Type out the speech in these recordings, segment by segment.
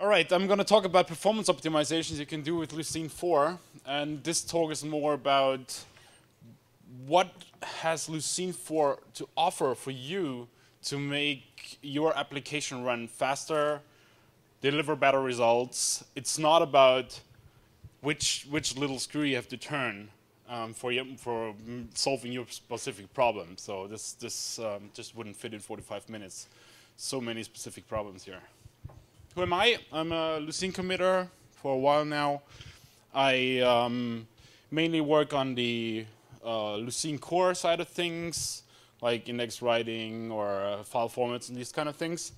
All right, I'm going to talk about performance optimizations you can do with Lucene 4. And this talk is more about what has Lucene 4 to offer for you to make your application run faster, deliver better results. It's not about which, which little screw you have to turn um, for, you, for solving your specific problem. So this, this um, just wouldn't fit in 45 minutes. So many specific problems here. Who am I? I'm a Lucene committer for a while now. I um, mainly work on the uh, Lucene core side of things, like index writing or uh, file formats and these kind of things.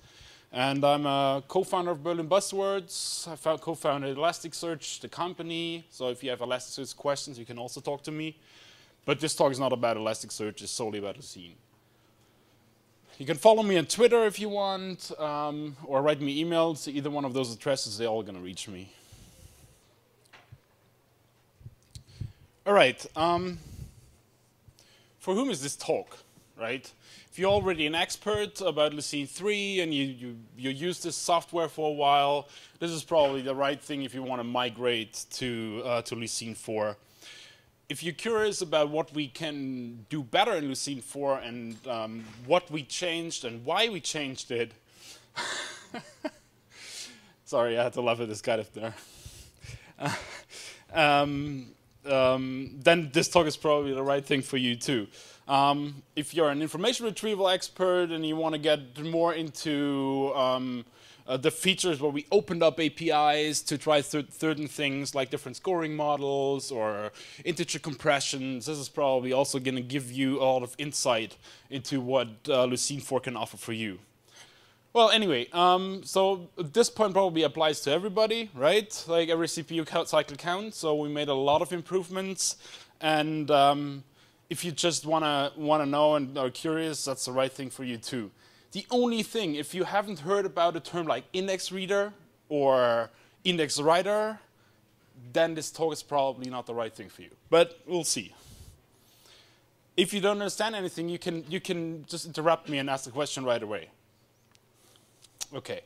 And I'm a co-founder of Berlin Buzzwords. I co-founded Elasticsearch, the company. So if you have Elasticsearch questions, you can also talk to me. But this talk is not about Elasticsearch, it's solely about Lucene. You can follow me on Twitter if you want, um, or write me emails. Either one of those addresses, they're all going to reach me. All right. Um, for whom is this talk, right? If you're already an expert about Lucene 3 and you, you, you use this software for a while, this is probably the right thing if you want to migrate to, uh, to Lucene 4. If you're curious about what we can do better in Lucene 4 and um, what we changed and why we changed it, sorry, I had to laugh at this guy up there. um, um, then this talk is probably the right thing for you too. Um, if you're an information retrieval expert and you want to get more into um, uh, the features where we opened up APIs to try certain things like different scoring models or integer compressions, this is probably also going to give you a lot of insight into what uh, Lucene 4 can offer for you. Well, anyway, um, so this point probably applies to everybody, right? Like every CPU count cycle counts, so we made a lot of improvements. And um, if you just wanna wanna know and are curious, that's the right thing for you too. The only thing, if you haven't heard about a term like index reader or index writer, then this talk is probably not the right thing for you. But we'll see. If you don't understand anything, you can you can just interrupt me and ask the question right away. Okay.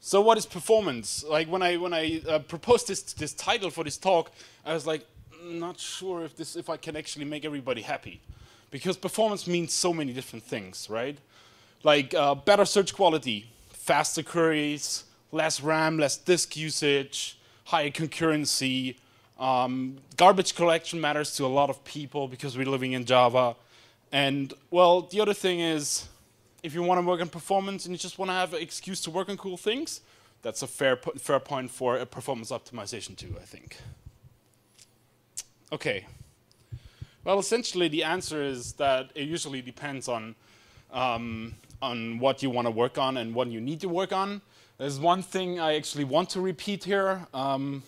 So what is performance? Like when I when I uh, proposed this this title for this talk, I was like, not sure if this if I can actually make everybody happy, because performance means so many different things, right? Like uh, better search quality, faster queries, less RAM, less disk usage, higher concurrency. Um, garbage collection matters to a lot of people because we're living in Java. And well, the other thing is if you want to work on performance and you just want to have an excuse to work on cool things, that's a fair, fair point for a performance optimization too, I think. Okay. Well, essentially the answer is that it usually depends on, um, on what you want to work on and what you need to work on. There's one thing I actually want to repeat here. Um,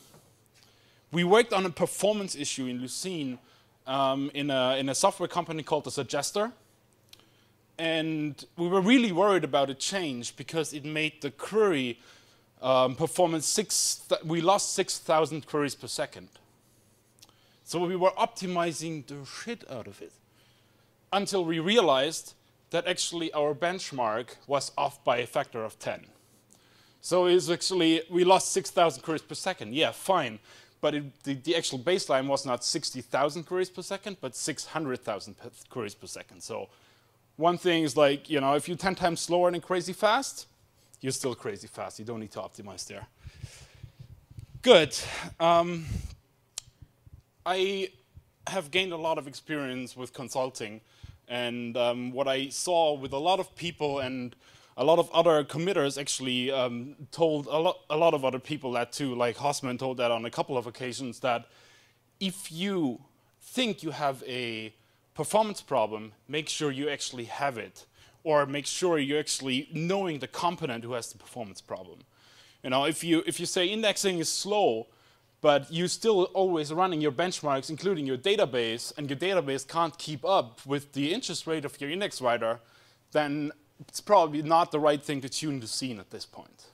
we worked on a performance issue in Lucene um, in, a, in a software company called the Suggester. And we were really worried about a change because it made the query um, performance six, we lost 6,000 queries per second. So we were optimizing the shit out of it until we realized that actually our benchmark was off by a factor of 10. So it's actually, we lost 6,000 queries per second. Yeah, fine. But it, the, the, actual baseline was not 60,000 queries per second, but 600,000 queries per second. So one thing is like, you know, if you're 10 times slower than crazy fast, you're still crazy fast. You don't need to optimize there. Good. Um, I have gained a lot of experience with consulting. And um, what I saw with a lot of people and a lot of other committers actually um, told a lot, a lot of other people that too, like Hossman told that on a couple of occasions, that if you think you have a performance problem, make sure you actually have it, or make sure you're actually knowing the component who has the performance problem. You know, if you, if you say indexing is slow, but you're still always running your benchmarks, including your database, and your database can't keep up with the interest rate of your index writer, then it's probably not the right thing to tune Lucene at this point.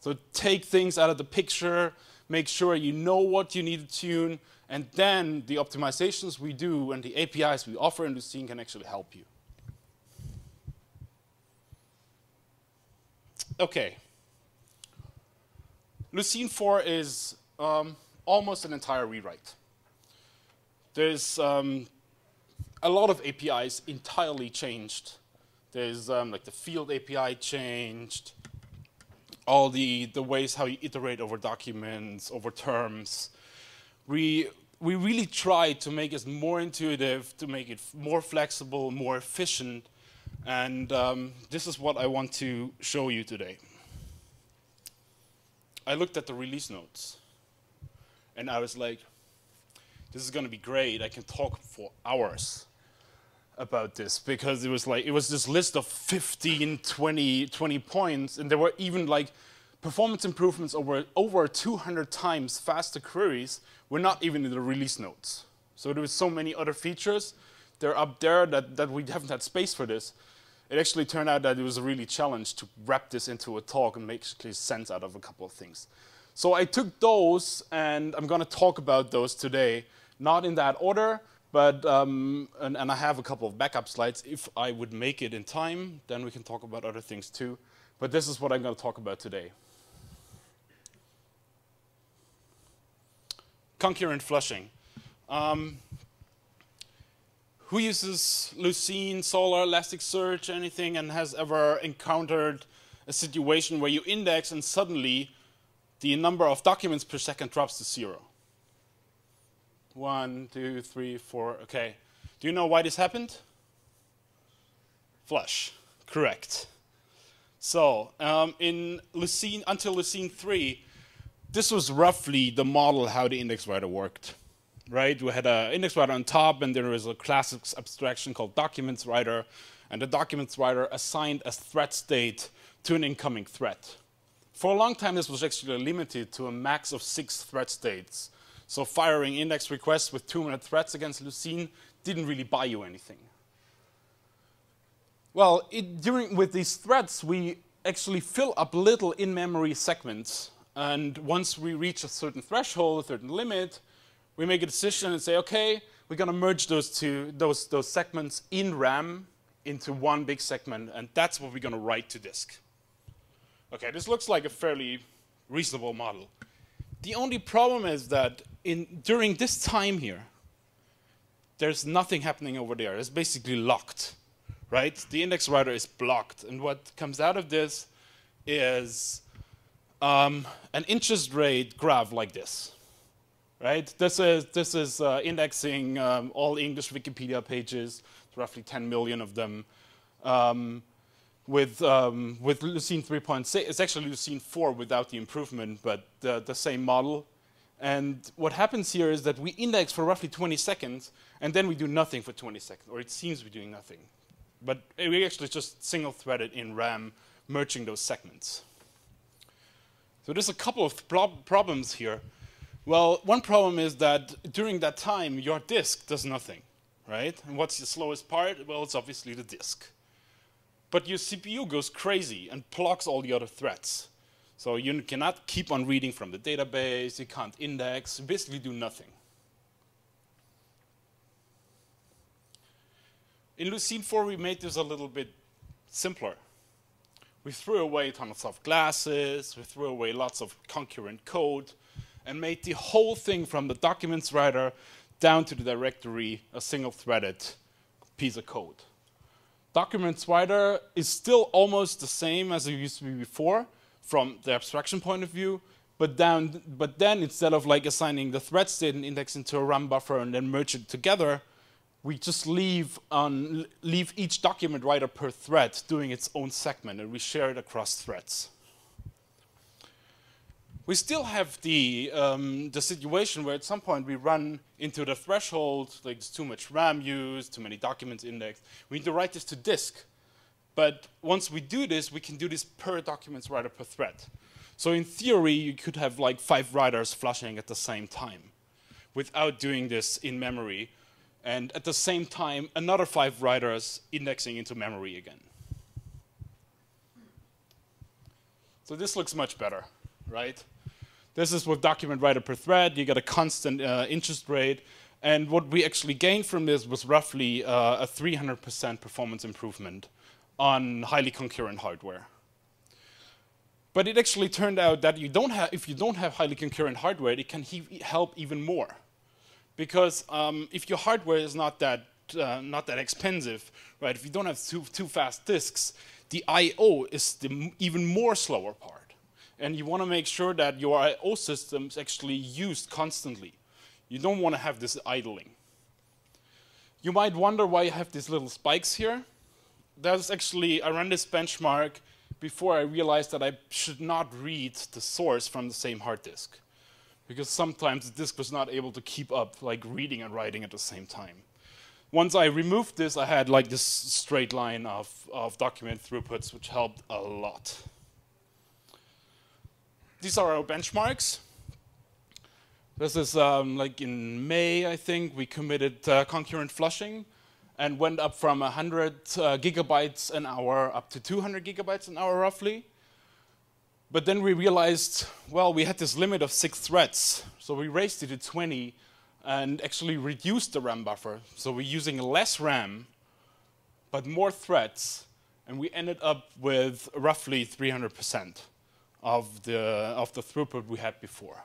So take things out of the picture, make sure you know what you need to tune, and then the optimizations we do and the APIs we offer in Lucene can actually help you. Okay. Lucene 4 is um, almost an entire rewrite. There's um, a lot of APIs entirely changed. There's um, like the field API changed, all the, the ways how you iterate over documents, over terms. We, we really tried to make it more intuitive, to make it more flexible, more efficient, and um, this is what I want to show you today. I looked at the release notes, and I was like, this is going to be great. I can talk for hours about this because it was like it was this list of 15 20 20 points. And there were even like performance improvements over over 200 times faster queries were not even in the release notes. So there was so many other features they're up there that, that we haven't had space for this. It actually turned out that it was a really challenge to wrap this into a talk and make sense out of a couple of things so i took those and i'm going to talk about those today not in that order but, um, and, and, I have a couple of backup slides. If I would make it in time, then we can talk about other things too. But this is what I'm going to talk about today. Concurrent flushing. Um, who uses Lucene, Solr, Elasticsearch, anything, and has ever encountered a situation where you index and suddenly the number of documents per second drops to zero? One, two, three, four. Okay. Do you know why this happened? Flush. Correct. So um, in Lucene, until Lucene 3, this was roughly the model how the index writer worked. Right? We had an index writer on top, and there was a classic abstraction called documents writer, and the documents writer assigned a thread state to an incoming thread. For a long time, this was actually limited to a max of six thread states. So firing index requests with 200 threads against Lucene didn't really buy you anything. Well, it, during, with these threads, we actually fill up little in-memory segments. And once we reach a certain threshold, a certain limit, we make a decision and say, okay, we're going to merge those two, those, those segments in RAM into one big segment, and that's what we're going to write to disk. Okay, this looks like a fairly reasonable model. The only problem is that in, during this time here, there's nothing happening over there. It's basically locked, right? The index writer is blocked. And what comes out of this is um, an interest rate graph like this, right? This is, this is uh, indexing um, all English Wikipedia pages, roughly 10 million of them. Um, with, um, with Lucene 3.6, it's actually Lucene 4 without the improvement, but the, the same model. And what happens here is that we index for roughly 20 seconds, and then we do nothing for 20 seconds, or it seems we're doing nothing. But we actually just single-threaded in RAM, merging those segments. So there's a couple of prob problems here. Well, one problem is that during that time, your disk does nothing, right? And what's the slowest part? Well, it's obviously the disk. But your CPU goes crazy and blocks all the other threads. So you cannot keep on reading from the database, you can't index, you basically do nothing. In Lucene 4, we made this a little bit simpler. We threw away tons of classes, we threw away lots of concurrent code, and made the whole thing from the documents writer down to the directory a single-threaded piece of code. Documents writer is still almost the same as it used to be before, from the abstraction point of view, but, down, but then instead of like assigning the thread state and index into a RAM buffer and then merge it together, we just leave, on, leave each document writer per thread doing its own segment and we share it across threads. We still have the, um, the situation where at some point we run into the threshold, like there's too much RAM used, too many documents indexed. We need to write this to disk. But once we do this, we can do this per documents writer per thread. So in theory, you could have like five writers flushing at the same time without doing this in memory. And at the same time, another five writers indexing into memory again. So this looks much better, right? This is with document writer per thread. You get a constant uh, interest rate. And what we actually gained from this was roughly uh, a 300% performance improvement on highly concurrent hardware. But it actually turned out that you don't have, if you don't have highly concurrent hardware, it can he help even more. Because um, if your hardware is not that, uh, not that expensive, right, if you don't have too, too fast disks, the I.O. is the even more slower part. And you want to make sure that your I.O. system is actually used constantly. You don't want to have this idling. You might wonder why I have these little spikes here. There's actually, I ran this benchmark before I realized that I should not read the source from the same hard disk. Because sometimes the disk was not able to keep up like reading and writing at the same time. Once I removed this, I had like this straight line of, of document throughputs, which helped a lot. These are our benchmarks. This is um, like in May, I think, we committed uh, concurrent flushing and went up from 100 uh, gigabytes an hour up to 200 gigabytes an hour roughly. But then we realized, well, we had this limit of six threads. So we raised it to 20 and actually reduced the RAM buffer. So we're using less RAM, but more threads. And we ended up with roughly 300% of the, of the throughput we had before.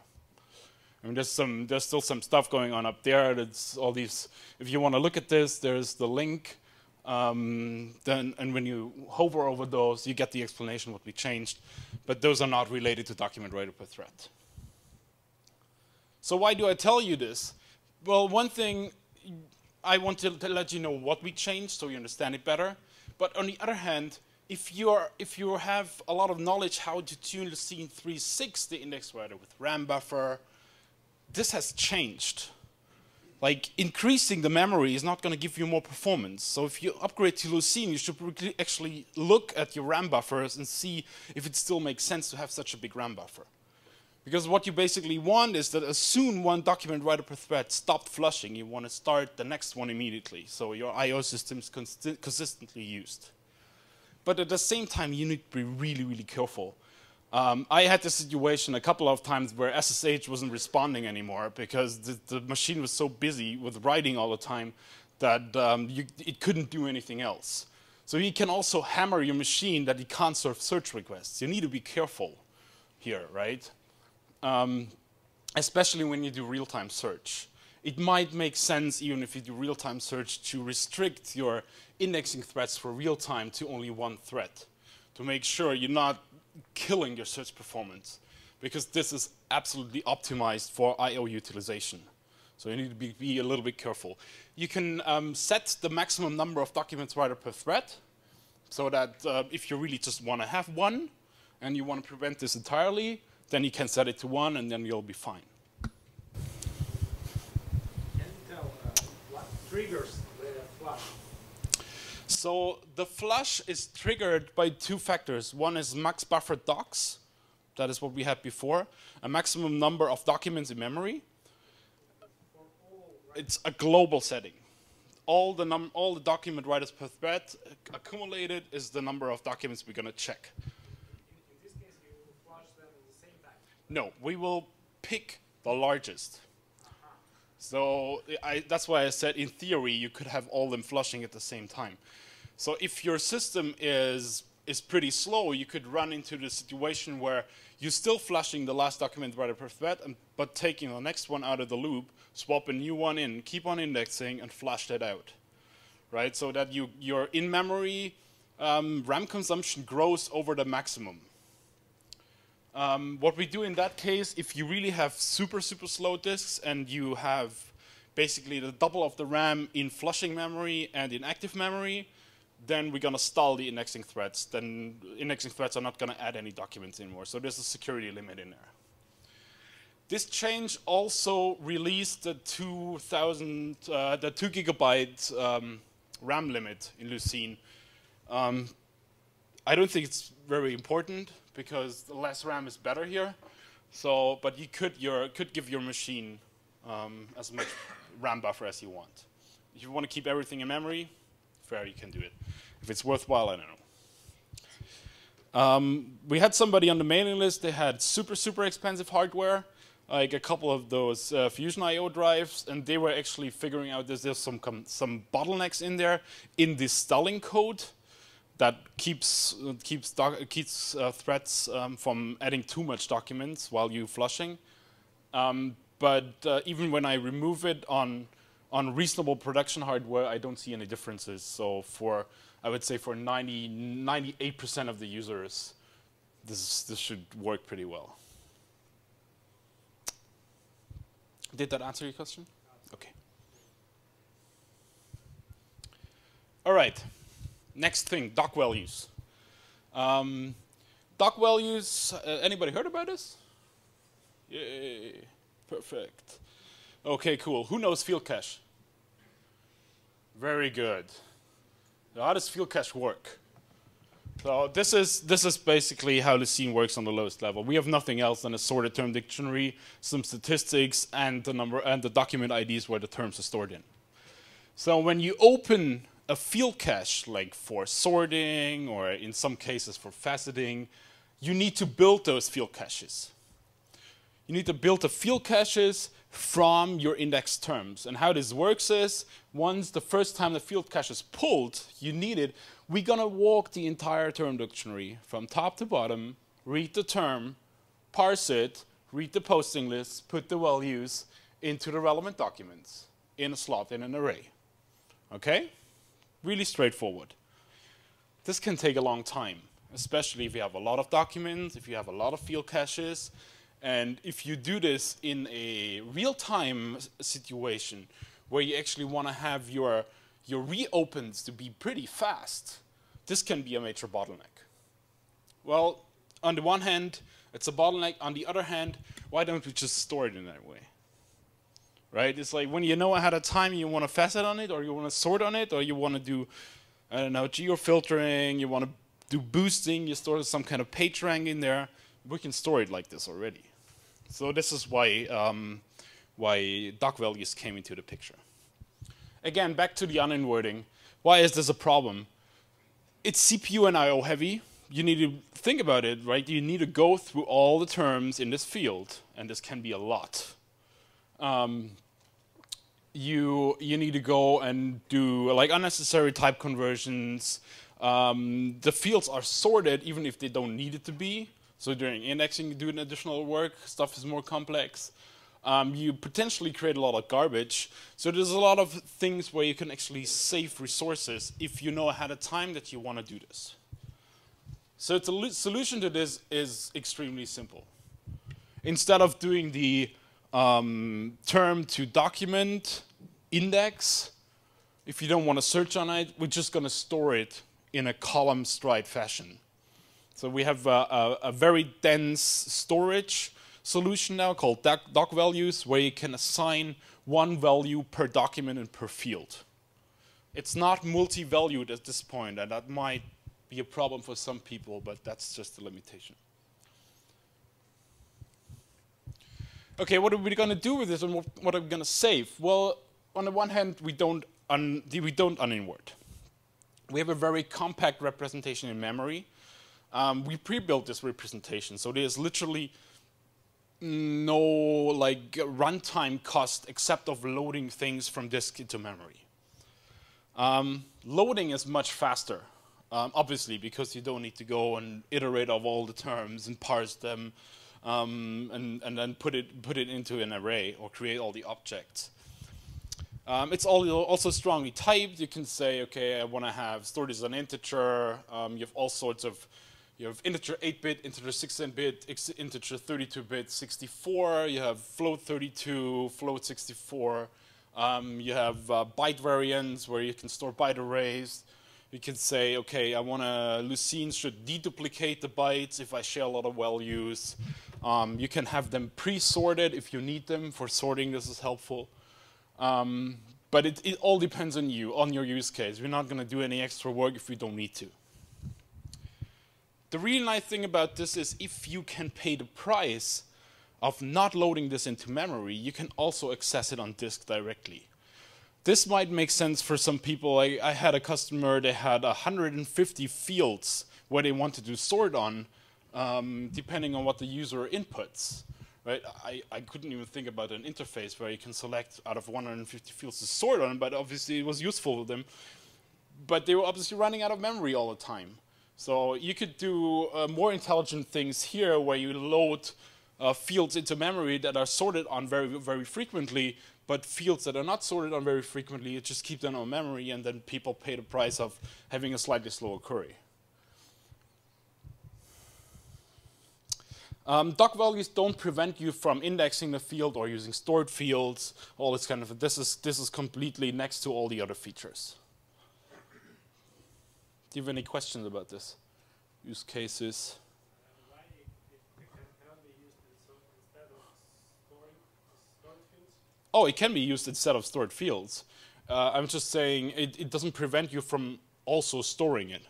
I mean, there's some, there's still some stuff going on up there. It's all these. If you want to look at this, there's the link. Um, then, and when you hover over those, you get the explanation what we changed. But those are not related to document write per thread. So why do I tell you this? Well, one thing, I want to let you know what we changed so you understand it better. But on the other hand, if you are if you have a lot of knowledge how to tune Lucene 3.6, the index writer with RAM buffer, this has changed. Like increasing the memory is not going to give you more performance. So if you upgrade to Lucene, you should actually look at your RAM buffers and see if it still makes sense to have such a big RAM buffer. Because what you basically want is that as soon one document writer per thread stopped flushing, you want to start the next one immediately. So your I.O. system is consistently used. But at the same time, you need to be really, really careful um, I had this situation a couple of times where SSH wasn't responding anymore because the, the machine was so busy with writing all the time that um, you, it couldn't do anything else. So you can also hammer your machine that it can't serve search requests. You need to be careful here, right? Um, especially when you do real-time search. It might make sense, even if you do real-time search, to restrict your indexing threads for real-time to only one thread to make sure you're not killing your search performance because this is absolutely optimized for I.O. utilization. So you need to be, be, a little bit careful. You can um, set the maximum number of documents writer per thread so that uh, if you really just want to have one and you want to prevent this entirely, then you can set it to one and then you'll be fine. Can you tell uh, what triggers the flush? So the flush is triggered by two factors. One is max buffer docs. That is what we had before. A maximum number of documents in memory. It's a global setting. All the, num all the document writers per thread accumulated is the number of documents we're going to check. In, in this case, you flush them at the same time? No, we will pick the largest. So I, that's why I said in theory you could have all them flushing at the same time. So if your system is is pretty slow, you could run into the situation where you're still flushing the last document writer per thread, and, but taking the next one out of the loop, swap a new one in, keep on indexing, and flush that out, right? So that you your in-memory um, RAM consumption grows over the maximum. Um, what we do in that case, if you really have super, super slow disks and you have basically the double of the RAM in flushing memory and in active memory, then we're going to stall the indexing threads. Then indexing threads are not going to add any documents anymore. So there's a security limit in there. This change also released the 2000, uh, the two gigabyte um, RAM limit in Lucene. Um, I don't think it's very important because the less RAM is better here. So, but you could your could give your machine um, as much RAM buffer as you want. If you want to keep everything in memory, fair, you can do it. If it's worthwhile, I don't know. Um, we had somebody on the mailing list, they had super, super expensive hardware, like a couple of those uh, Fusion I.O. drives, and they were actually figuring out that there's some, some bottlenecks in there in the stalling code that keeps keeps keeps uh, threads um, from adding too much documents while you flushing. Um, but uh, even when I remove it on on reasonable production hardware, I don't see any differences. So for I would say for 90 98% of the users, this this should work pretty well. Did that answer your question? Okay. All right. Next thing, doc values. Um, doc values, uh, anybody heard about this? Yay, perfect. Okay, cool. Who knows field cache? Very good. How does field cache work? So this is this is basically how Lucene works on the lowest level. We have nothing else than a sorted term dictionary, some statistics, and the number and the document IDs where the terms are stored in. So when you open a field cache, like for sorting or in some cases for faceting, you need to build those field caches. You need to build the field caches from your index terms. And how this works is, once the first time the field cache is pulled, you need it, we're gonna walk the entire term dictionary from top to bottom, read the term, parse it, read the posting list, put the values into the relevant documents in a slot in an array. Okay? Really straightforward. This can take a long time, especially if you have a lot of documents, if you have a lot of field caches, and if you do this in a real-time situation where you actually want to have your, your reopens to be pretty fast, this can be a major bottleneck. Well, on the one hand, it's a bottleneck. On the other hand, why don't we just store it in that way? Right? It's like when you know ahead of time you want to facet on it, or you want to sort on it, or you want to do, I don't know, geo-filtering, you want to do boosting, you store some kind of page rank in there. We can store it like this already. So this is why um, why doc values came into the picture. Again, back to the uninverting. Why is this a problem? It's CPU and I/O heavy. You need to think about it, right? You need to go through all the terms in this field, and this can be a lot. Um, you you need to go and do like unnecessary type conversions. Um, the fields are sorted even if they don't need it to be. So during indexing, you do an additional work. Stuff is more complex. Um, you potentially create a lot of garbage. So there's a lot of things where you can actually save resources if you know ahead of time that you want to do this. So the solution to this is extremely simple. Instead of doing the um, term to document index. If you don't want to search on it, we're just going to store it in a column stride fashion. So we have a, a, a very dense storage solution now called doc, doc, values where you can assign one value per document and per field. It's not multi-valued at this point, and that might be a problem for some people, but that's just a limitation. Okay, what are we going to do with this and what, what are we going to save? Well, on the one hand, we don't, un we don't uninvert. We have a very compact representation in memory. Um, we pre-built this representation, so there's literally no like runtime cost except of loading things from disk into memory. Um, loading is much faster, um, obviously, because you don't need to go and iterate of all the terms and parse them um, and, and then put it, put it into an array or create all the objects. Um, it's also strongly typed. You can say, okay, I want to have stored as an integer. Um, you have all sorts of, you have integer 8-bit, integer 16-bit, integer 32-bit, 64. You have float 32, float 64. Um, you have uh, byte variants where you can store byte arrays. You can say, okay, I want to, Lucene should deduplicate the bytes if I share a lot of values. Um, you can have them pre-sorted if you need them for sorting. This is helpful. Um, but it, it, all depends on you, on your use case. We're not going to do any extra work if we don't need to. The really nice thing about this is if you can pay the price of not loading this into memory, you can also access it on disk directly. This might make sense for some people. I, I had a customer, they had 150 fields where they wanted to sort on, um, depending on what the user inputs. Right? I, I couldn't even think about an interface where you can select out of 150 fields to sort on, but obviously it was useful for them. but they were obviously running out of memory all the time. So you could do uh, more intelligent things here where you load uh, fields into memory that are sorted on very, very frequently, but fields that are not sorted on very frequently, you just keep them on memory and then people pay the price of having a slightly slower query. Um, doc values don't prevent you from indexing the field or using stored fields, all this kind of, this is, this is completely next to all the other features. Do you have any questions about this? Use cases? Oh, it can be used instead of stored fields. Uh, I'm just saying it, it doesn't prevent you from also storing it,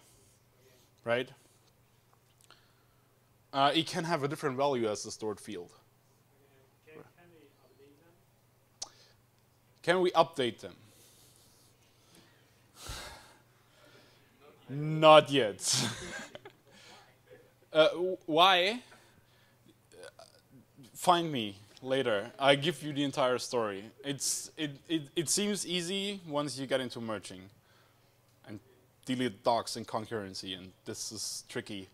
right? Uh, it can have a different value as a stored field. Can, can we update them? Can we update them? Not yet. uh, why? Find me later. I give you the entire story. It's it, it, it seems easy once you get into merging and delete docs and concurrency, and this is tricky.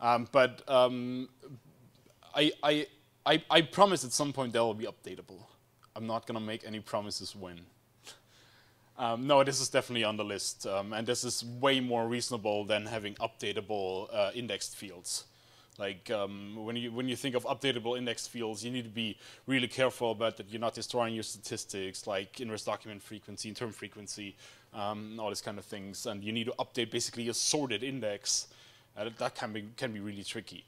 Um, but um, I, I, I, I promise at some point they will be updatable. I'm not going to make any promises when. Um, no, this is definitely on the list, um, and this is way more reasonable than having updatable uh, indexed fields. Like um, when you when you think of updatable indexed fields, you need to be really careful about that you're not destroying your statistics, like inverse document frequency, and term frequency, um, all these kind of things, and you need to update basically a sorted index. That can be can be really tricky.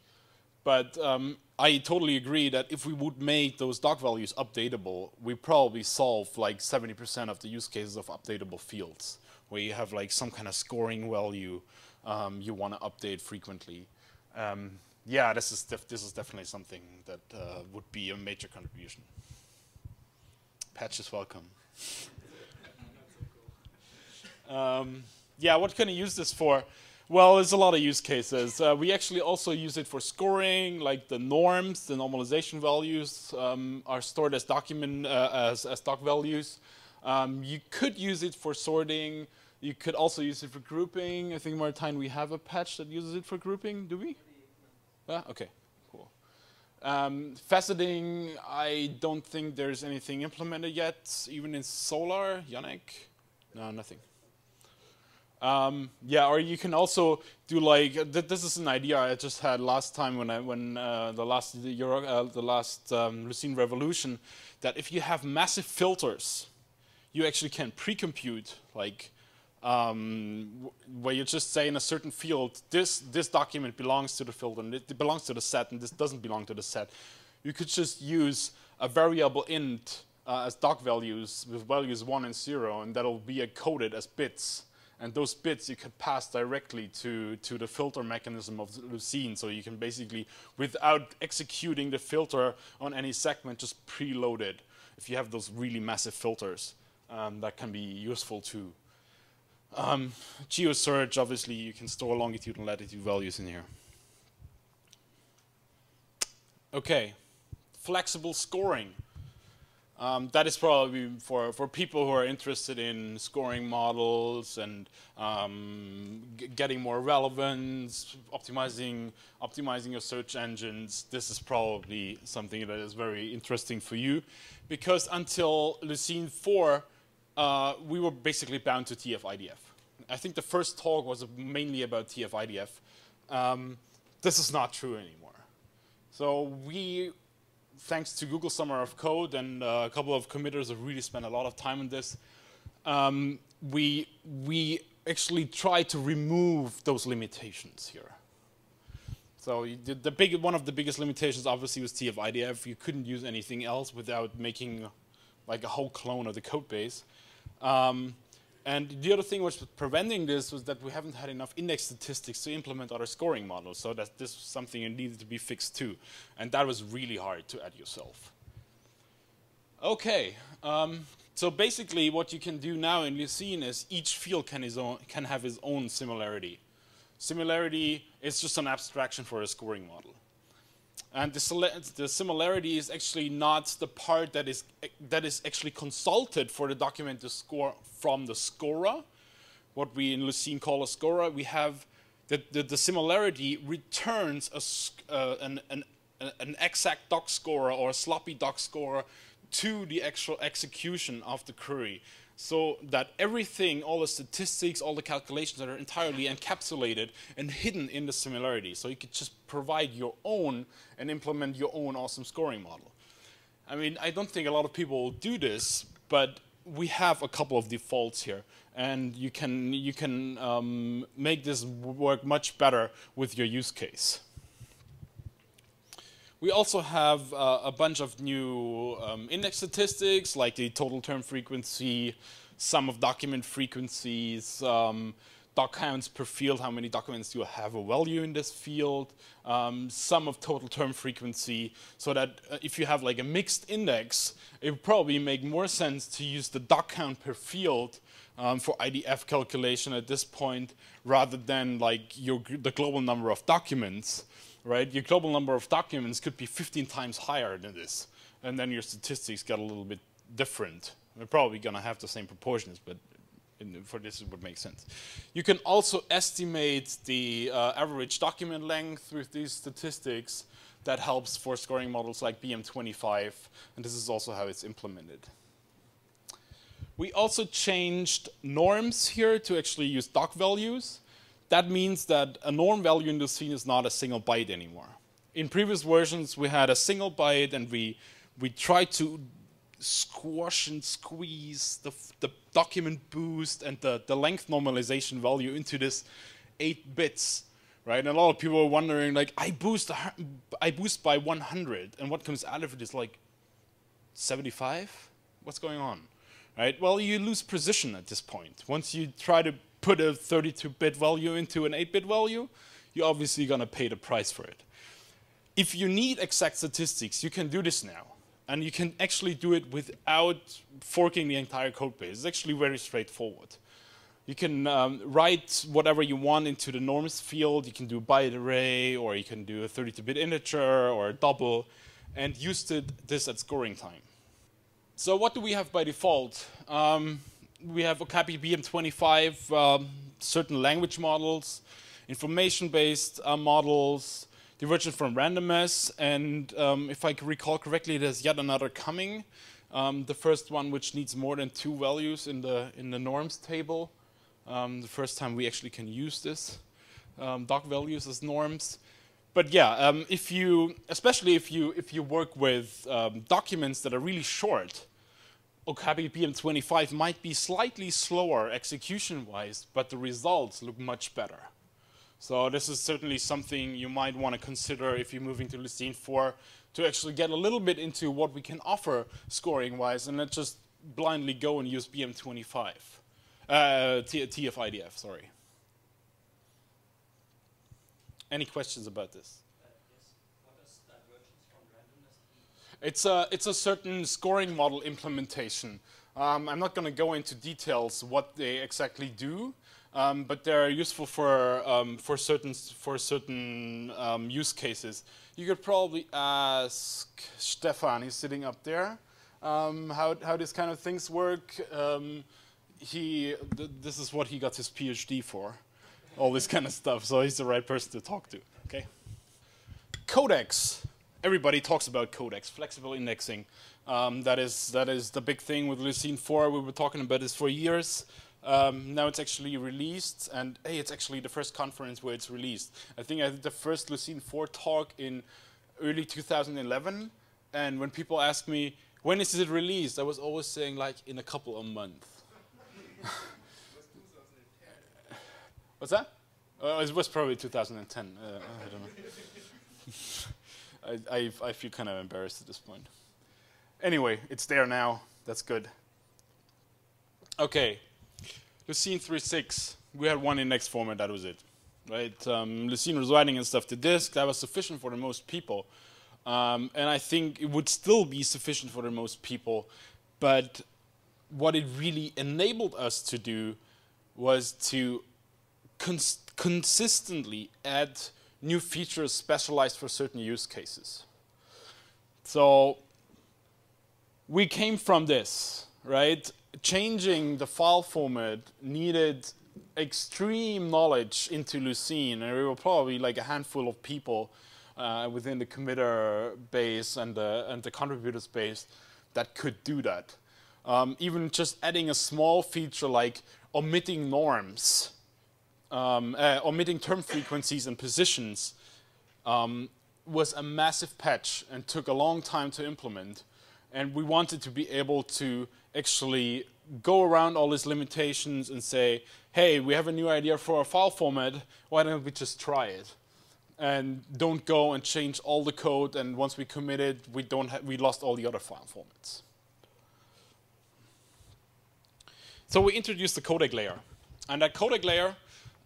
But um, I totally agree that if we would make those doc values updatable, we probably solve like 70% of the use cases of updatable fields, where you have like some kind of scoring value um, you want to update frequently. Um, yeah, this is this is definitely something that uh, would be a major contribution. Patch is welcome. Um, yeah, what can you use this for? Well, there's a lot of use cases. Uh, we actually also use it for scoring, like the norms, the normalization values um, are stored as document uh, as, as doc values. Um, you could use it for sorting. You could also use it for grouping. I think Martijn, we have a patch that uses it for grouping. Do we? Ah, okay, cool. Um, faceting, I don't think there's anything implemented yet, even in Solr. Yonik? No, nothing. Um, yeah, or you can also do like th this is an idea I just had last time when I when uh, the last the, Euro, uh, the last um, Lucene revolution that if you have massive filters, you actually can pre-compute like um, where you just say in a certain field this this document belongs to the filter and it belongs to the set and this doesn't belong to the set. You could just use a variable int uh, as doc values with values one and zero, and that'll be encoded as bits and those bits you could pass directly to, to the filter mechanism of Lucene. So you can basically, without executing the filter on any segment, just preload it. If you have those really massive filters, um, that can be useful too. Um, GeoSearch, obviously, you can store longitude and latitude values in here. Okay, flexible scoring. Um, that is probably for, for people who are interested in scoring models and um, getting more relevance, optimizing, optimizing your search engines. This is probably something that is very interesting for you because until Lucene 4, uh, we were basically bound to TF-IDF. I think the first talk was mainly about TF-IDF. Um, this is not true anymore. So we thanks to Google Summer of Code and uh, a couple of committers have really spent a lot of time on this, um, we, we actually try to remove those limitations here. So the, big, one of the biggest limitations obviously was TF-IDF. You couldn't use anything else without making like a whole clone of the code base. Um, and the other thing which was preventing this was that we haven't had enough index statistics to implement other scoring models, so that this was something that needed to be fixed too. And that was really hard to add yourself. Okay, um, so basically what you can do now in Lucene is each field can, own, can have its own similarity. Similarity is just an abstraction for a scoring model. And the, the, similarity is actually not the part that is, that is actually consulted for the document to score from the scorer, what we in Lucene call a scorer, we have that the, the, similarity returns a, uh, an, an, an exact doc scorer or a sloppy doc scorer to the actual execution of the query. So that everything, all the statistics, all the calculations that are entirely encapsulated and hidden in the similarity. So you could just provide your own and implement your own awesome scoring model. I mean, I don't think a lot of people do this, but we have a couple of defaults here, and you can you can um, make this work much better with your use case. We also have uh, a bunch of new um, index statistics, like the total term frequency, sum of document frequencies, um, doc counts per field, how many documents do you have a value in this field, um, sum of total term frequency, so that uh, if you have like a mixed index, it would probably make more sense to use the doc count per field um, for IDF calculation at this point, rather than like your, the global number of documents, right? Your global number of documents could be 15 times higher than this, and then your statistics get a little bit different. We're probably going to have the same proportions, but for this it would make sense. You can also estimate the uh, average document length with these statistics. That helps for scoring models like BM25, and this is also how it's implemented. We also changed norms here to actually use doc values. That means that a norm value in Lucene is not a single byte anymore. In previous versions, we had a single byte, and we we tried to squash and squeeze the, the document boost and the, the length normalization value into this eight bits, right? And a lot of people are wondering, like, I boost, I boost by 100, and what comes out of it is like 75? What's going on, right? Well, you lose precision at this point. Once you try to put a 32-bit value into an 8-bit value, you're obviously going to pay the price for it. If you need exact statistics, you can do this now and you can actually do it without forking the entire code base. It's actually very straightforward. You can um, write whatever you want into the norms field. You can do byte array, or you can do a 32-bit integer, or a double, and use this at scoring time. So what do we have by default? Um, we have a Okapi BM25, um, certain language models, information-based uh, models, divergence from randomness, and um, if I recall correctly, there's yet another coming. Um, the first one which needs more than two values in the in the norms table. Um, the first time we actually can use this um, doc values as norms. But yeah, um, if you, especially if you if you work with um, documents that are really short, Okapi BM25 might be slightly slower execution-wise, but the results look much better. So this is certainly something you might want to consider if you're moving to Lucene 4 to actually get a little bit into what we can offer scoring-wise and not just blindly go and use BM25, uh, TF-IDF, sorry. Any questions about this? It's a, it's a certain scoring model implementation. Um, I'm not going to go into details what they exactly do, um, but they're useful for um, for certain for certain um, use cases. You could probably ask Stefan. He's sitting up there. Um, how how these kind of things work? Um, he th this is what he got his PhD for, all this kind of stuff. So he's the right person to talk to. Okay. Codecs. Everybody talks about codecs, flexible indexing. Um, that is that is the big thing with Lucene 4. We were talking about this for years. Um, now it's actually released, and hey, it's actually the first conference where it's released. I think I did the first Lucene 4 talk in early 2011, and when people ask me, when is it released, I was always saying, like, in a couple of months. What's that? Uh, it was probably 2010. Uh, I don't know. I, I, I feel kind of embarrassed at this point. Anyway, it's there now. That's good. Okay, Lucene 3.6, we had one index format, that was it. Right? Um, Lucene was writing and stuff to disk, that was sufficient for the most people. Um, and I think it would still be sufficient for the most people, but what it really enabled us to do was to cons consistently add new features specialized for certain use cases. So we came from this, right? changing the file format needed extreme knowledge into Lucene, and there were probably like a handful of people uh, within the committer base and the, and the contributor space that could do that. Um, even just adding a small feature like omitting norms, um, uh, omitting term frequencies and positions um, was a massive patch and took a long time to implement. And we wanted to be able to actually go around all these limitations and say, hey, we have a new idea for a file format, why don't we just try it? And don't go and change all the code, and once we commit it, we, don't we lost all the other file formats. So we introduced the codec layer. And that codec layer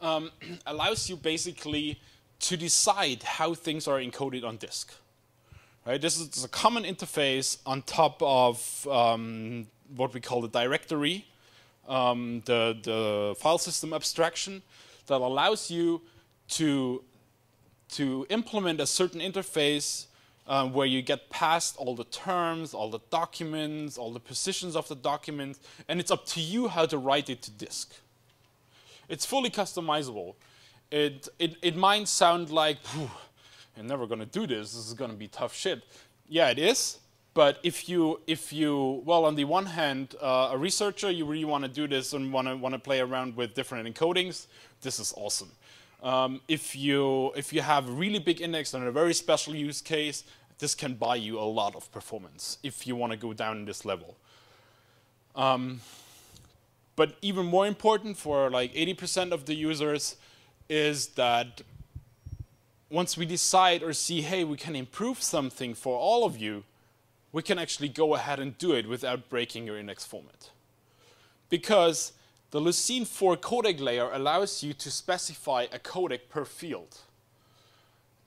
um, allows you basically to decide how things are encoded on disk. Right? This is a common interface on top of um, what we call the directory, um, the, the file system abstraction that allows you to, to implement a certain interface um, where you get past all the terms, all the documents, all the positions of the document, and it's up to you how to write it to disk. It's fully customizable. It, it, it might sound like, I'm never going to do this, this is going to be tough shit. Yeah, it is, but if you, if you, well, on the one hand, uh, a researcher, you really want to do this and want to want to play around with different encodings, this is awesome. Um, if you if you have a really big index and a very special use case, this can buy you a lot of performance if you want to go down this level. Um, but even more important for like 80% of the users is that once we decide or see, hey, we can improve something for all of you, we can actually go ahead and do it without breaking your index format. Because the Lucene 4 codec layer allows you to specify a codec per field.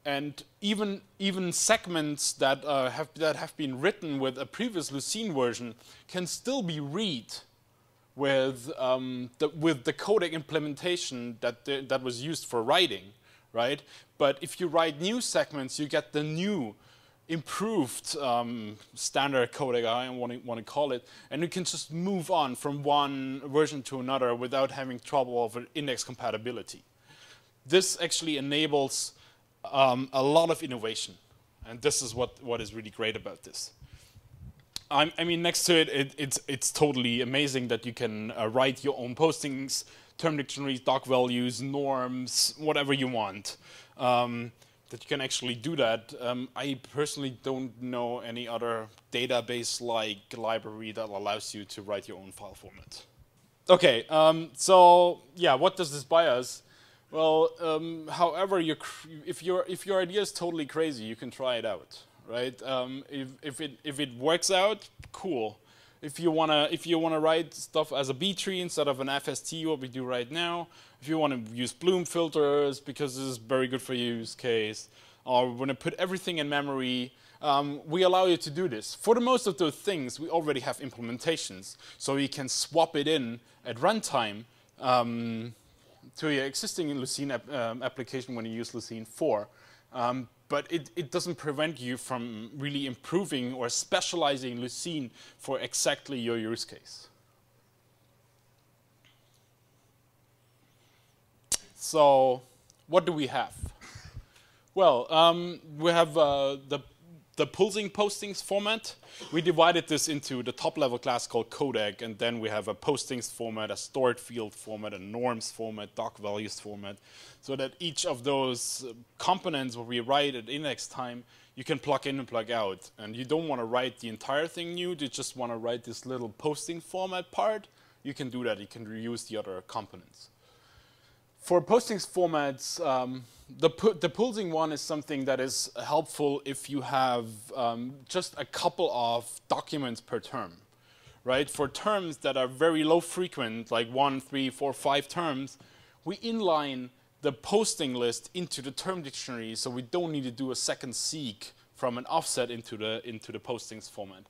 And even, even segments that, uh, have, that have been written with a previous Lucene version can still be read with, um, the, with the codec implementation that, the, that was used for writing, right? But if you write new segments, you get the new improved um, standard codec, I want to, call it, and you can just move on from one version to another without having trouble over index compatibility. This actually enables um, a lot of innovation, and this is what, what is really great about this. I'm, i mean, next to it, it, it's, it's totally amazing that you can uh, write your own postings, term dictionaries, doc values, norms, whatever you want. Um, that you can actually do that. Um, I personally don't know any other database-like library that allows you to write your own file format. Okay, um, so yeah, what does this buy us? Well, um, however, if, your if your idea is totally crazy, you can try it out, right? Um, if, if, it, if it works out, cool. If you wanna if you wanna write stuff as a B tree instead of an FST, what we do right now, if you want to use Bloom filters because this is very good for your use case, or want to put everything in memory, um, we allow you to do this. For the most of those things, we already have implementations, so you can swap it in at runtime um, to your existing Lucene ap um, application when you use Lucene 4. But it, it doesn't prevent you from really improving or specializing Lucene for exactly your use case. So what do we have? Well, um, we have uh, the, the pulsing postings format. We divided this into the top level class called codec, and then we have a postings format, a stored field format, a norms format, doc values format, so that each of those components where we write at index time, you can plug in and plug out. And you don't want to write the entire thing new, you just want to write this little posting format part. You can do that, you can reuse the other components. For postings formats, um, the, the pulsing one is something that is helpful if you have um, just a couple of documents per term, right? For terms that are very low frequent, like one, three, four, five terms, we inline the posting list into the term dictionary so we don't need to do a second seek from an offset into the, into the postings format.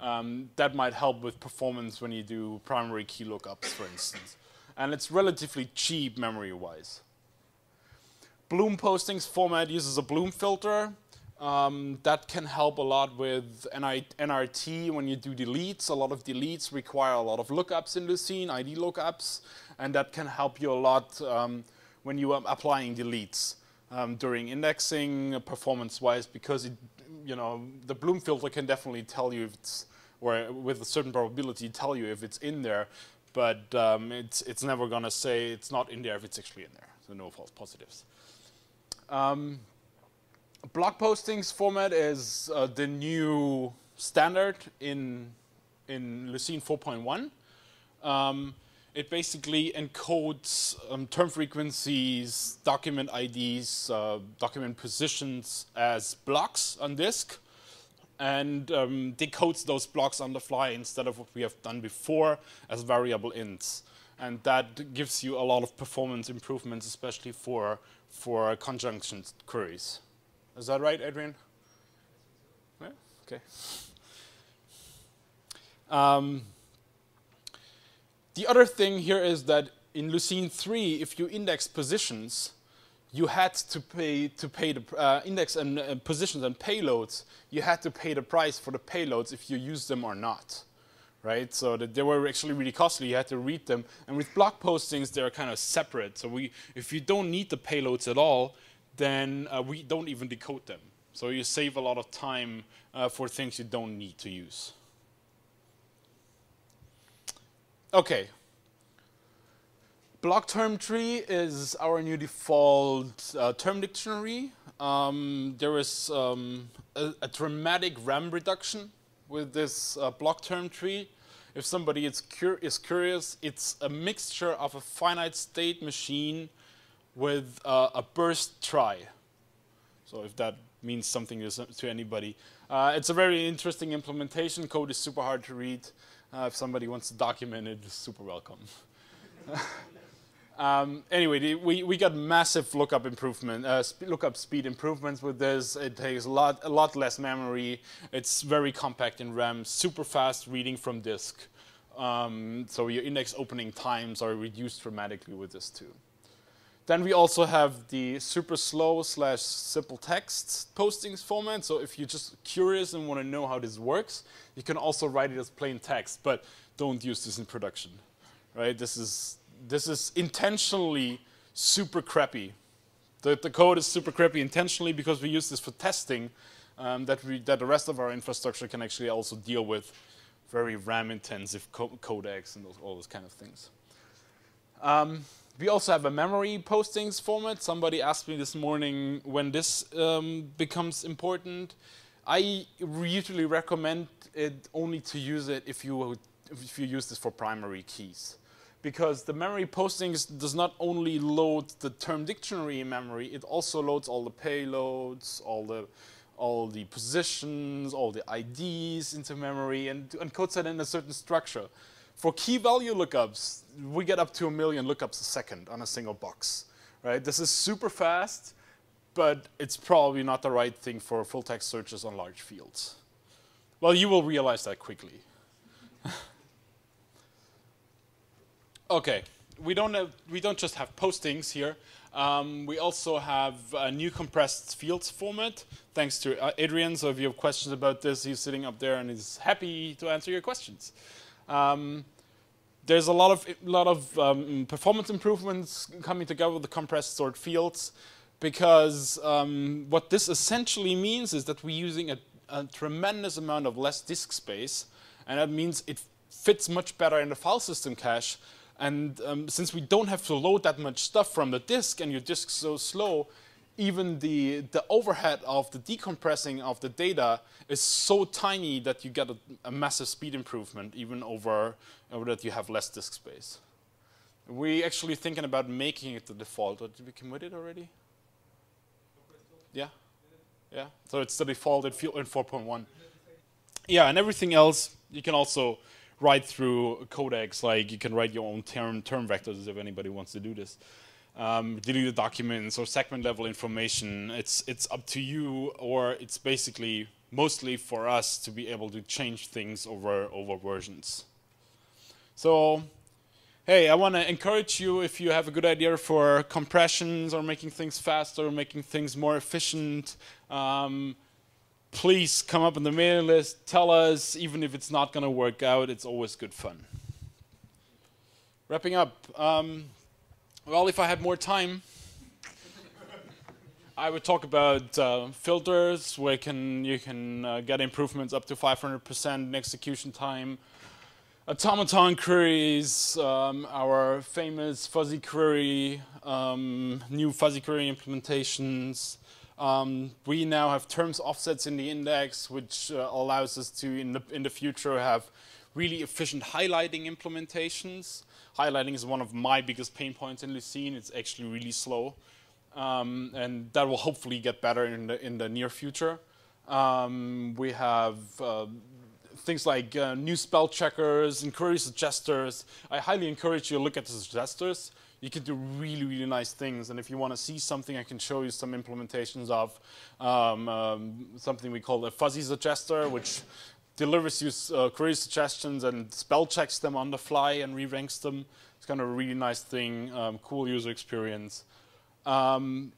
Um, that might help with performance when you do primary key lookups, for instance and it's relatively cheap memory-wise. Bloom postings format uses a Bloom filter. Um, that can help a lot with NRT when you do deletes. A lot of deletes require a lot of lookups in Lucene, ID lookups, and that can help you a lot um, when you are applying deletes um, during indexing, uh, performance-wise, because it, you know the Bloom filter can definitely tell you if it's, or with a certain probability, tell you if it's in there, but um, it's it's never gonna say it's not in there if it's actually in there. So no false positives. Um, Block postings format is uh, the new standard in in Lucene 4.1. Um, it basically encodes um, term frequencies, document IDs, uh, document positions as blocks on disk, and um, decodes those blocks on the fly instead of what we have done before as variable ints. And that gives you a lot of performance improvements, especially for for conjunction queries. Is that right, Adrien? Yeah? Okay. Um, the other thing here is that in Lucene 3, if you index positions, you had to pay to pay the uh, index and uh, positions and payloads. You had to pay the price for the payloads if you use them or not, right? So that they were actually really costly. You had to read them. And with Block postings, they're kind of separate. So we, if you don't need the payloads at all, then uh, we don't even decode them. So you save a lot of time uh, for things you don't need to use. Okay. Block term tree is our new default uh, term dictionary. Um, there is um, a, a, dramatic RAM reduction with this uh, block term tree. If somebody is, cur is, curious, it's a mixture of a finite state machine with uh, a burst trie. So if that means something to, to anybody. Uh, it's a very interesting implementation. Code is super hard to read. Uh, if somebody wants to document it, it's super welcome. um, anyway, we, we got massive lookup improvement, uh, sp lookup speed improvements with this. It takes a lot, a lot less memory. It's very compact in RAM, super fast reading from disk. Um, so your index opening times are reduced dramatically with this too. Then we also have the super slow slash simple text postings format. So if you're just curious and want to know how this works, you can also write it as plain text, but don't use this in production, right? This is, this is intentionally super crappy. The, the code is super crappy intentionally because we use this for testing um, that, we, that the rest of our infrastructure can actually also deal with very RAM intensive co codecs and those, all those kind of things. Um, we also have a memory postings format. Somebody asked me this morning when this um, becomes important. I usually recommend it only to use it if you if you use this for primary keys. Because the memory postings does not only load the term dictionary in memory, it also loads all the payloads, all the all the positions, all the IDs into memory and encodes that in a certain structure. For key value lookups, we get up to a million lookups a second on a single box. Right? This is super fast, but it's probably not the right thing for full text searches on large fields. Well, you will realize that quickly. Okay, we don't have, we don't just have postings here. Um, we also have a new compressed fields format, thanks to uh, Adrien. So if you have questions about this, he's sitting up there and he's happy to answer your questions. Um, there's a lot of lot of um, performance improvements coming together with the compressed stored fields because um, what this essentially means is that we're using a, a, tremendous amount of less disk space and that means it fits much better in the file system cache and um, since we don't have to load that much stuff from the disk and your disk's so slow even the, the overhead of the decompressing of the data is so tiny that you get a, a massive speed improvement even over, over that you have less disk space. We actually thinking about making it the default. Did we commit it already? Yeah? Yeah? So it's the default in 4.1. Yeah, and everything else you can also write through codecs, like you can write your own term, term vectors if anybody wants to do this um, documents or segment level information. It's, it's up to you or it's basically mostly for us to be able to change things over, over versions. So hey, I want to encourage you if you have a good idea for compressions or making things faster, making things more efficient, um, please come up in the mailing list. Tell us, even if it's not going to work out, it's always good fun. Wrapping up. Um, well, if I had more time, I would talk about uh, filters where can, you can uh, get improvements up to 500% in execution time. Automaton queries, um, our famous fuzzy query, um, new fuzzy query implementations. Um, we now have terms offsets in the index, which uh, allows us to, in the, in the future, have really efficient highlighting implementations. Highlighting is one of my biggest pain points in Lucene. It's actually really slow. Um, and that will hopefully get better in the, in the near future. Um, we have uh, things like uh, new spell checkers and query suggesters. I highly encourage you to look at the suggesters. You can do really, really nice things. And if you want to see something, I can show you some implementations of um, um, something we call a fuzzy suggester, which delivers you uh, query suggestions and spell checks them on the fly and re-ranks them. It's kind of a really nice thing, um, cool user experience. Um,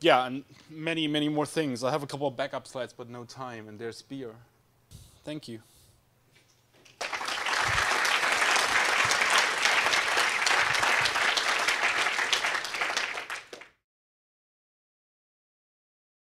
yeah, and many, many more things. I have a couple of backup slides, but no time, and there's beer. Thank you.